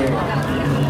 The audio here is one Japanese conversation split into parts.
here.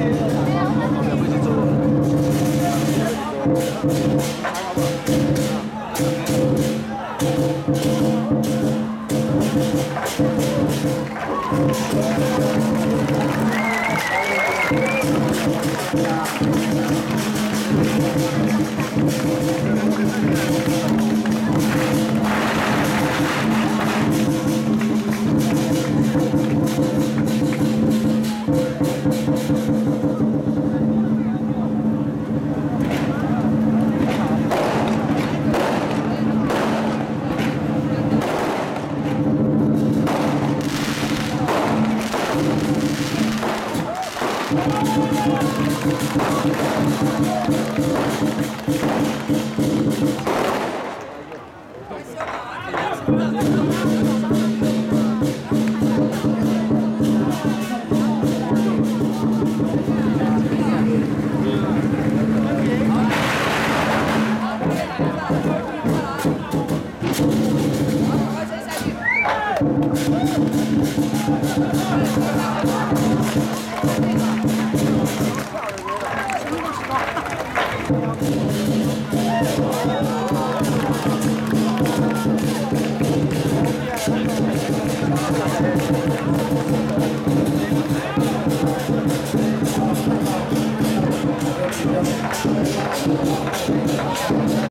Thank